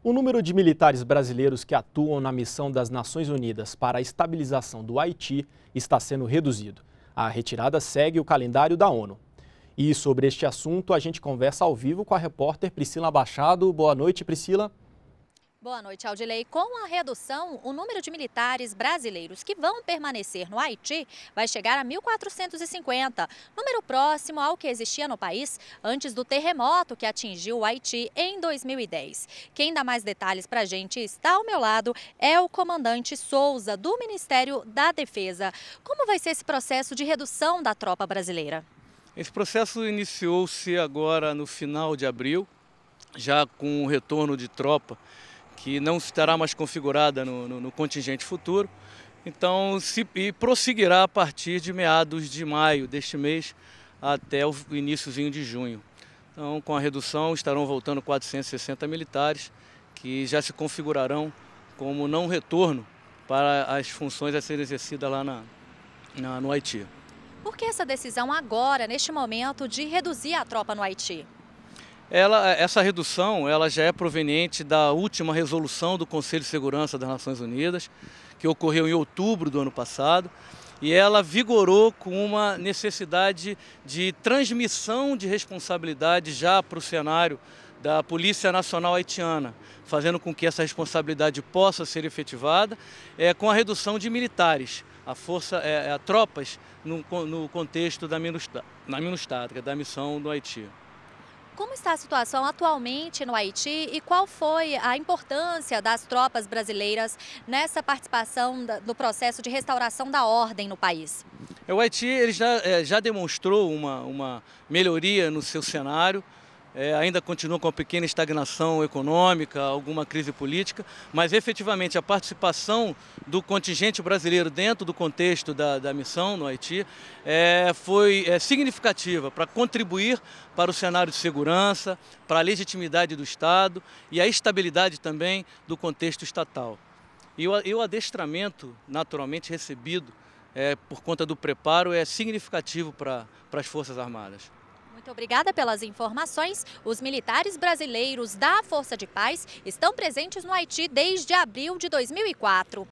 O número de militares brasileiros que atuam na missão das Nações Unidas para a estabilização do Haiti está sendo reduzido. A retirada segue o calendário da ONU. E sobre este assunto, a gente conversa ao vivo com a repórter Priscila Machado. Boa noite, Priscila. Boa noite, Aldilei. Com a redução, o número de militares brasileiros que vão permanecer no Haiti vai chegar a 1.450, número próximo ao que existia no país antes do terremoto que atingiu o Haiti em 2010. Quem dá mais detalhes para a gente está ao meu lado é o comandante Souza, do Ministério da Defesa. Como vai ser esse processo de redução da tropa brasileira? Esse processo iniciou-se agora no final de abril, já com o retorno de tropa que não estará mais configurada no, no, no contingente futuro. Então, se e prosseguirá a partir de meados de maio deste mês até o iníciozinho de junho. Então, com a redução, estarão voltando 460 militares que já se configurarão como não retorno para as funções a serem exercidas lá na, na, no Haiti. Por que essa decisão agora, neste momento, de reduzir a tropa no Haiti? Ela, essa redução ela já é proveniente da última resolução do Conselho de Segurança das Nações Unidas, que ocorreu em outubro do ano passado, e ela vigorou com uma necessidade de transmissão de responsabilidade já para o cenário da Polícia Nacional Haitiana, fazendo com que essa responsabilidade possa ser efetivada é, com a redução de militares, a força, é, é, tropas no, no contexto da MINUSTAT, na MINUSTAT, da missão do Haiti. Como está a situação atualmente no Haiti e qual foi a importância das tropas brasileiras nessa participação no processo de restauração da ordem no país? O Haiti ele já, é, já demonstrou uma, uma melhoria no seu cenário, é, ainda continua com uma pequena estagnação econômica, alguma crise política, mas efetivamente a participação do contingente brasileiro dentro do contexto da, da missão no Haiti é, foi é, significativa para contribuir para o cenário de segurança, para a legitimidade do Estado e a estabilidade também do contexto estatal. E o, e o adestramento naturalmente recebido é, por conta do preparo é significativo para as Forças Armadas. Muito obrigada pelas informações. Os militares brasileiros da Força de Paz estão presentes no Haiti desde abril de 2004.